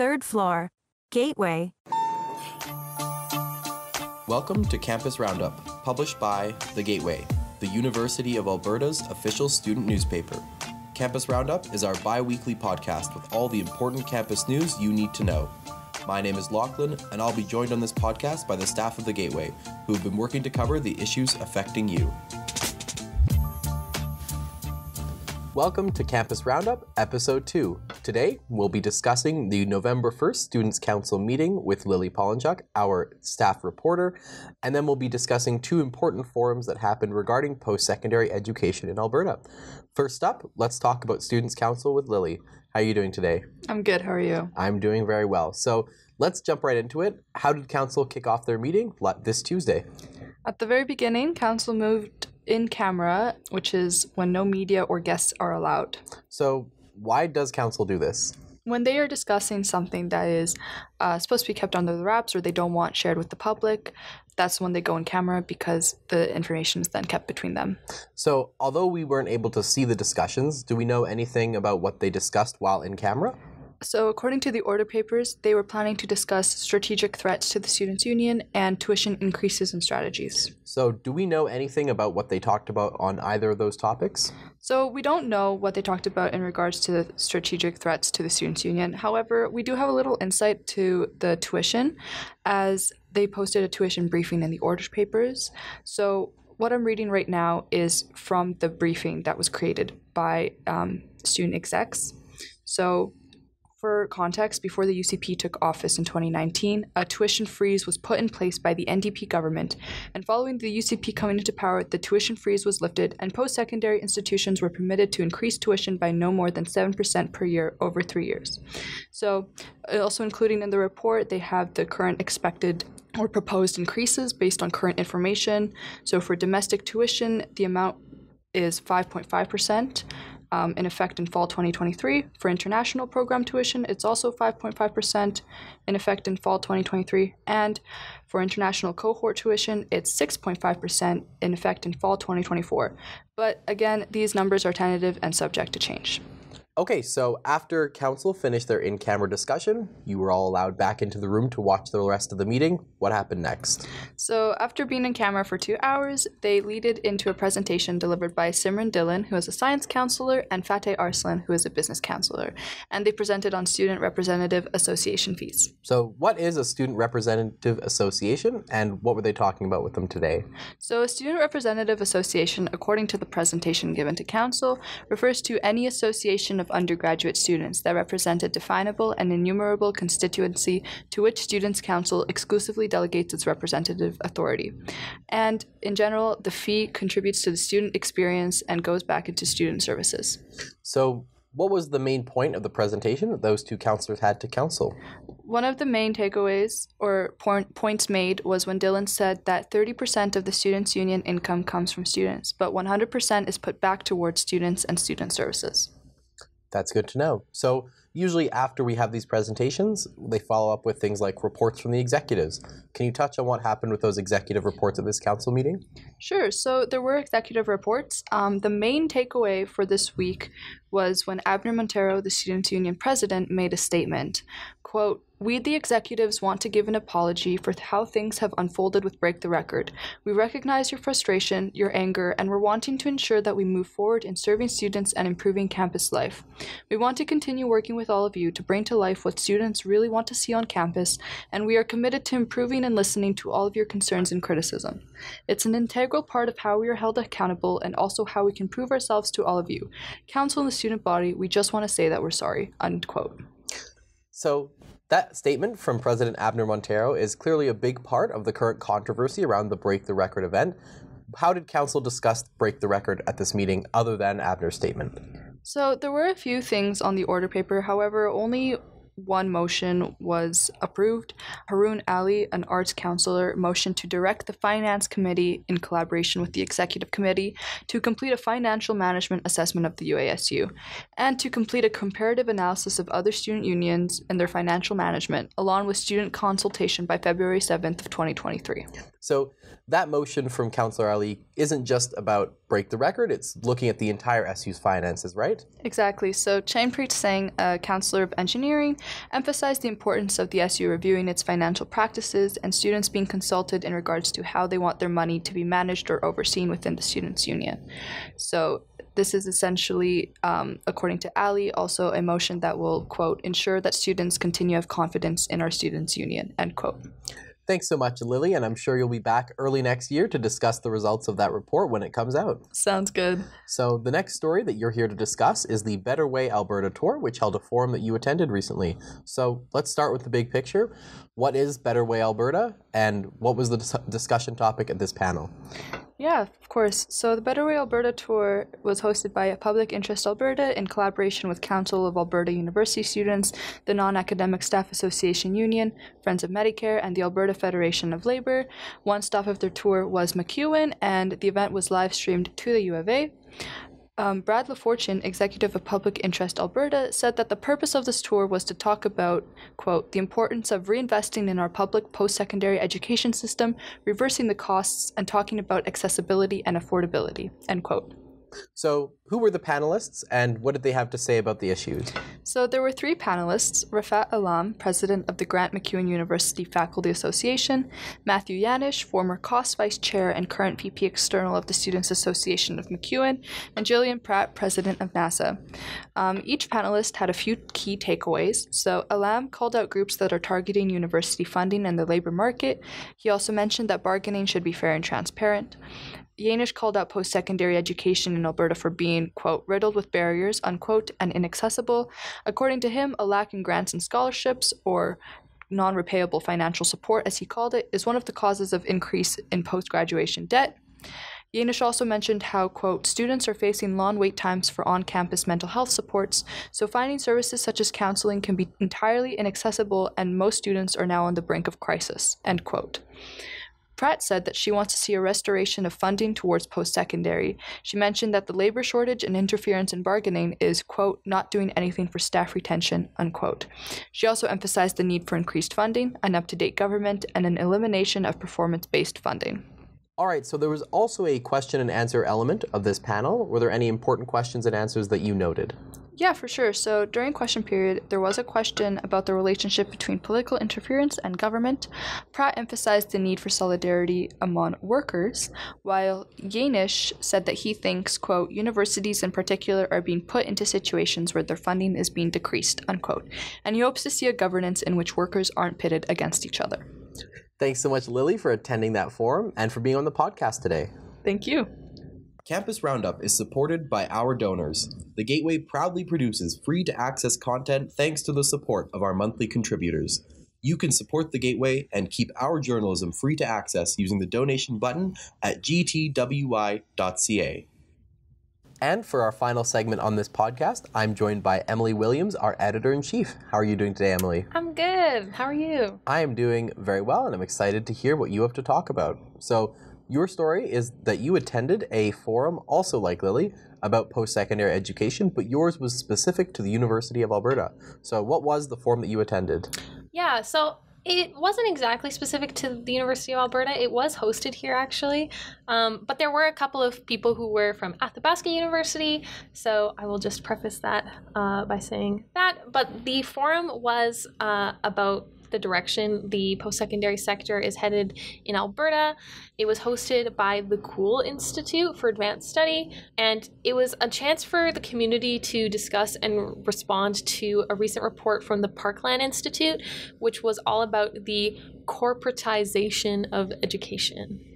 Third floor. Gateway. Welcome to Campus Roundup, published by The Gateway, the University of Alberta's official student newspaper. Campus Roundup is our bi weekly podcast with all the important campus news you need to know. My name is Lochlann, and I'll be joined on this podcast by the staff of The Gateway, who have been working to cover the issues affecting you. Welcome to Campus Roundup, Episode 2. Today, we'll be discussing the November 1st Students' Council meeting with Lily Polenchuk, our staff reporter, and then we'll be discussing two important forums that happened regarding post secondary education in Alberta. First up, let's talk about Students' Council with Lily. How are you doing today? I'm good. How are you? I'm doing very well. So let's jump right into it. How did Council kick off their meeting this Tuesday? At the very beginning, Council moved in camera, which is when no media or guests are allowed. So, why does council do this? When they are discussing something that is uh, supposed to be kept under the wraps or they don't want shared with the public, that's when they go in camera because the information is then kept between them. So, although we weren't able to see the discussions, do we know anything about what they discussed while in camera? So, according to the order papers, they were planning to discuss strategic threats to the Students' Union and tuition increases and strategies. So, do we know anything about what they talked about on either of those topics? So, we don't know what they talked about in regards to the strategic threats to the Students' Union. However, we do have a little insight to the tuition as they posted a tuition briefing in the order papers. So, what I'm reading right now is from the briefing that was created by um, student execs. So, for context, before the UCP took office in 2019, a tuition freeze was put in place by the NDP government, and following the UCP coming into power, the tuition freeze was lifted, and post secondary institutions were permitted to increase tuition by no more than 7% per year over three years. So, uh, also including in the report, they have the current expected or proposed increases based on current information. So, for domestic tuition, the amount is 5.5% um, in effect in fall 2023. For international program tuition, it's also 5.5% in effect in fall 2023. And for international cohort tuition, it's 6.5% in effect in fall 2024. But again, these numbers are tentative and subject to change. Okay, so after council finished their in camera discussion, you were all allowed back into the room to watch the rest of the meeting. What happened next? So, after being in camera for two hours, they leaded into a presentation delivered by Simran Dhillon, who is a science councillor, and Fateh Arslan, who is a business councillor. And they presented on Student Representative Association fees. So, what is a Student Representative Association, and what were they talking about with them today? So, a Student Representative Association, according to the presentation given to Council, refers to any association of undergraduate students that represent a definable and enumerable constituency to which Students' Council exclusively delegates its representative authority. And in general, the fee contributes to the student experience and goes back into student services. So, what was the main point of the presentation that those two councillors had to council? One of the main takeaways or point, points made was when Dhillon said that 30% of the students' union income comes from students, but 100% is put back towards students and student services. That's good to know. So usually after we have these presentations, they follow up with things like reports from the executives. Can you touch on what happened with those executive reports at this council meeting? Sure. So there were executive reports. Um, the main takeaway for this week was when Abner Monteiro, the Students' Union president, made a statement. Quote, we, the executives, want to give an apology for how things have unfolded with Break the Record. We recognize your frustration, your anger, and we're wanting to ensure that we move forward in serving students and improving campus life. We want to continue working with all of you to bring to life what students really want to see on campus, and we are committed to improving and listening to all of your concerns and criticism. It's an integral part of how we are held accountable and also how we can prove ourselves to all of you. Council and the student body, we just want to say that we're sorry. Unquote. So that statement from President Abner Monteiro is clearly a big part of the current controversy around the Break the Record event. How did Council discuss Break the Record at this meeting other than Abner's statement? So there were a few things on the order paper, however, only one motion was approved. Haroon Ali, an arts councillor, motioned to direct the Finance Committee, in collaboration with the Executive Committee, to complete a financial management assessment of the UASU and to complete a comparative analysis of other student unions and their financial management, along with student consultation by February 7th of 2023. So that motion from Councillor Ali isn't just about break the record, it's looking at the entire SU's finances, right? Exactly. So Changpreet Singh, a councillor of engineering, emphasized the importance of the SU reviewing its financial practices and students being consulted in regards to how they want their money to be managed or overseen within the students' union. So this is essentially, um, according to Ali, also a motion that will, quote, ensure that students continue to have confidence in our students' union, end quote. Thanks so much, Lily, and I'm sure you'll be back early next year to discuss the results of that report when it comes out. Sounds good. So, the next story that you're here to discuss is the Better Way Alberta Tour, which held a forum that you attended recently. So, let's start with the big picture. What is Better Way Alberta, and what was the dis- discussion topic at this panel? Yeah, of course. So the Better Way Alberta tour was hosted by Public Interest Alberta in collaboration with Council of Alberta University Students, the Non-Academic Staff Association Union, Friends of Medicare, and the Alberta Federation of Labor. One stop of their tour was MacEwan, and the event was live streamed to the U of A. Um, Brad LaFortune, executive of Public Interest Alberta, said that the purpose of this tour was to talk about, quote, the importance of reinvesting in our public post secondary education system, reversing the costs, and talking about accessibility and affordability, end quote. So, who were the panelists and what did they have to say about the issues? So, there were three panelists Rafat Alam, president of the Grant MacEwan University Faculty Association, Matthew Yanish, former CAUS vice chair and current VP external of the Students Association of MacEwan, and Jillian Pratt, president of NASA. Um, each panelist had a few key takeaways. So, Alam called out groups that are targeting university funding and the labor market. He also mentioned that bargaining should be fair and transparent. Yanish called out post secondary education in Alberta for being, quote, riddled with barriers, unquote, and inaccessible. According to him, a lack in grants and scholarships, or non repayable financial support, as he called it, is one of the causes of increase in post graduation debt. Yanish also mentioned how, quote, students are facing long wait times for on campus mental health supports, so finding services such as counseling can be entirely inaccessible, and most students are now on the brink of crisis, end quote. Pratt said that she wants to see a restoration of funding towards post secondary. She mentioned that the labor shortage and interference in bargaining is, quote, not doing anything for staff retention, unquote. She also emphasized the need for increased funding, an up to date government, and an elimination of performance based funding. All right, so there was also a question and answer element of this panel. Were there any important questions and answers that you noted? Yeah, for sure. So during question period, there was a question about the relationship between political interference and government. Pratt emphasized the need for solidarity among workers, while Yanish said that he thinks, quote, universities in particular are being put into situations where their funding is being decreased, unquote. And he hopes to see a governance in which workers aren't pitted against each other. Thanks so much, Lily, for attending that forum and for being on the podcast today. Thank you. Campus Roundup is supported by our donors. The Gateway proudly produces free to access content thanks to the support of our monthly contributors. You can support the Gateway and keep our journalism free to access using the donation button at gtwy.ca. And for our final segment on this podcast, I'm joined by Emily Williams, our editor in chief. How are you doing today, Emily? I'm good. How are you? I am doing very well, and I'm excited to hear what you have to talk about. So, your story is that you attended a forum, also like Lily, about post secondary education, but yours was specific to the University of Alberta. So, what was the forum that you attended? Yeah, so it wasn't exactly specific to the University of Alberta. It was hosted here, actually. Um, but there were a couple of people who were from Athabasca University. So I will just preface that uh, by saying that. But the forum was uh, about the direction the post secondary sector is headed in Alberta. It was hosted by the Kule Institute for Advanced Study, and it was a chance for the community to discuss and respond to a recent report from the Parkland Institute, which was all about the corporatization of education.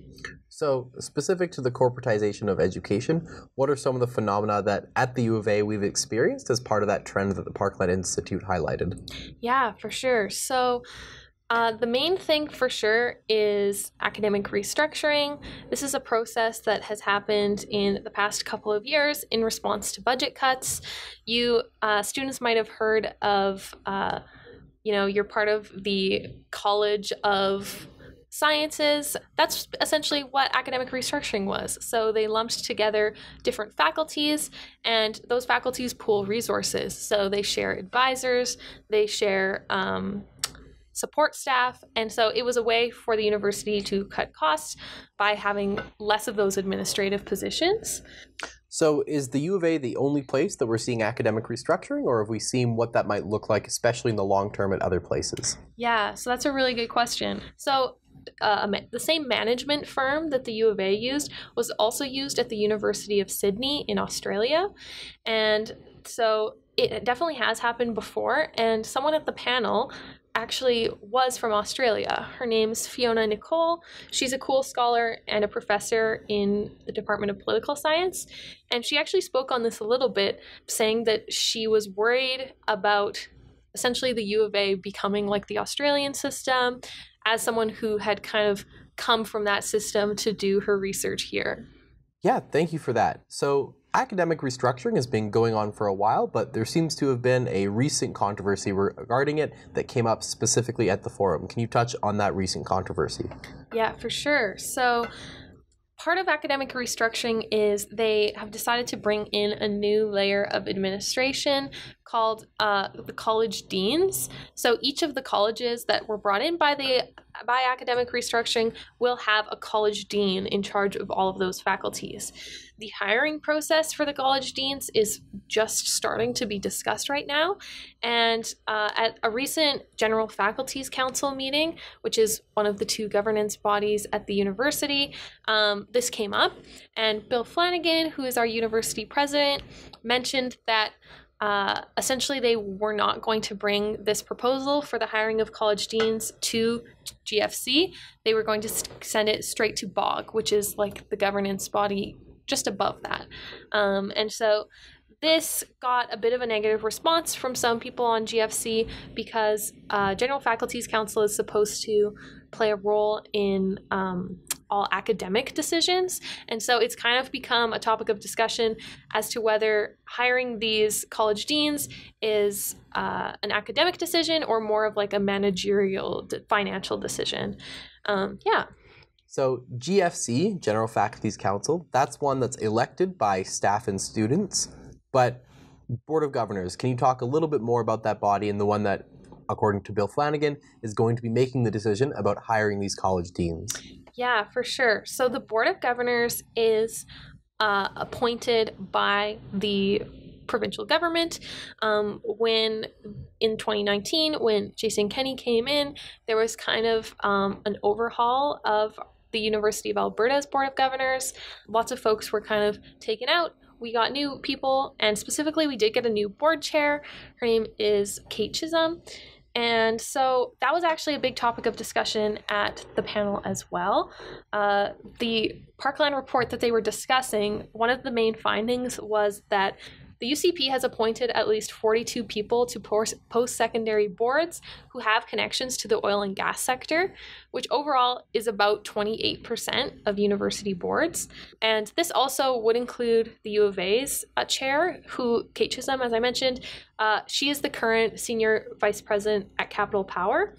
So, specific to the corporatization of education, what are some of the phenomena that at the U of A we've experienced as part of that trend that the Parkland Institute highlighted? Yeah, for sure. So, uh, the main thing for sure is academic restructuring. This is a process that has happened in the past couple of years in response to budget cuts. You uh, students might have heard of, uh, you know, you're part of the College of sciences. That's essentially what academic restructuring was. So they lumped together different faculties, and those faculties pool resources. So they share advisors, they share, um, support staff. And so it was a way for the university to cut costs by having less of those administrative positions. So, is the U of A the only place that we're seeing academic restructuring, or have we seen what that might look like, especially in the long term at other places? Yeah, so that's a really good question. So, uh, the same management firm that the U of A used was also used at the University of Sydney in Australia. And so it definitely has happened before. And someone at the panel actually was from Australia. Her name's Fiona Nicoll. She's a Kule scholar and a professor in the Department of Political Science. And she actually spoke on this a little bit, saying that she was worried about essentially the U of A becoming like the Australian system as someone who had kind of come from that system to do her research here. Yeah, thank you for that. So, academic restructuring has been going on for a while, but there seems to have been a recent controversy regarding it that came up specifically at the forum. Can you touch on that recent controversy? Yeah, for sure. So, part of academic restructuring is they have decided to bring in a new layer of administration called uh, the college deans. So each of the colleges that were brought in by the by academic restructuring will have a college dean in charge of all of those faculties. The hiring process for the college deans is just starting to be discussed right now. And uh, at a recent General Faculties Council meeting, which is one of the two governance bodies at the university, um, this came up. And Bill Flanagan, who is our university president, mentioned that uh, essentially they were not going to bring this proposal for the hiring of college deans to GFC. They were going to send it straight to BOG, which is like the governance body just above that. Um, and so this got a bit of a negative response from some people on GFC because uh, General Faculties Council is supposed to play a role in um, all academic decisions. And so it's kind of become a topic of discussion as to whether hiring these college deans is uh, an academic decision or more of like a managerial financial decision. Um, yeah. So, GFC, General Faculties Council, that's one that's elected by staff and students. But Board of Governors, can you talk a little bit more about that body and the one that, according to Bill Flanagan, is going to be making the decision about hiring these college deans? Yeah, for sure. So, the Board of Governors is uh, appointed by the provincial government. Um, when in 2019, when Jason Kenney came in, there was kind of um, an overhaul of the University of Alberta's Board of Governors. Lots of folks were kind of taken out. We got new people, and specifically, we did get a new board chair. Her name is Kate Chisholm. And so that was actually a big topic of discussion at the panel as well. Uh, the Parkland report that they were discussing, one of the main findings was that the UCP has appointed at least 42 people to post secondary boards who have connections to the oil and gas sector, which overall is about 28% of university boards. And this also would include the U of A's uh, chair, who, Kate Chisholm, as I mentioned, uh, she is the current senior vice president at Capital Power.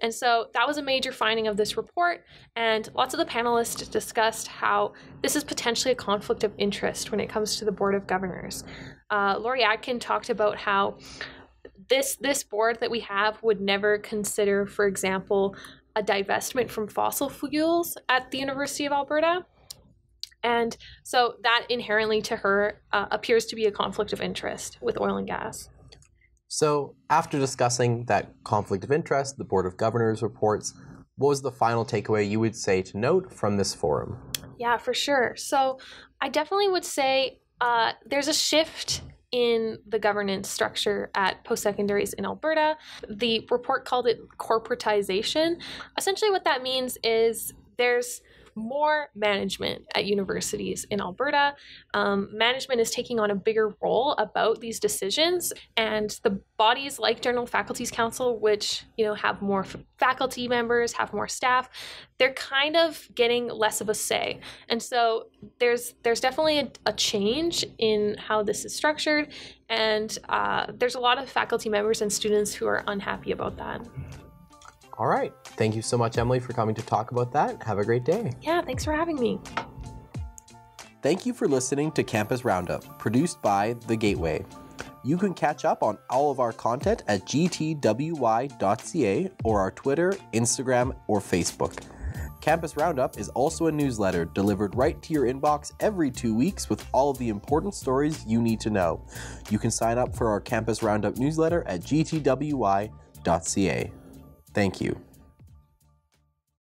And so that was a major finding of this report. And lots of the panelists discussed how this is potentially a conflict of interest when it comes to the Board of Governors uh, Laurie Adkin talked about how this this board that we have would never consider, for example, a divestment from fossil fuels at the University of Alberta. And so that inherently to her uh, appears to be a conflict of interest with oil and gas. So, after discussing that conflict of interest, the Board of Governors reports, what was the final takeaway you would say to note from this forum? Yeah, for sure. So, I definitely would say uh, there's a shift in the governance structure at post secondaries in Alberta. The report called it corporatization. Essentially, what that means is there's more management at universities in Alberta. Um, management is taking on a bigger role about these decisions, and the bodies like General Faculties Council, which you know have more faculty members, have more staff, they're kind of getting less of a say. And so there's there's definitely a, a change in how this is structured, and uh, there's a lot of faculty members and students who are unhappy about that. All right. Thank you so much, Emily, for coming to talk about that. Have a great day. Yeah, thanks for having me. Thank you for listening to Campus Roundup, produced by The Gateway. You can catch up on all of our content at gtwy.ca or our Twitter, Instagram, or Facebook. Campus Roundup is also a newsletter delivered right to your inbox every two weeks with all of the important stories you need to know. You can sign up for our Campus Roundup newsletter at gtwy.ca. Thank you.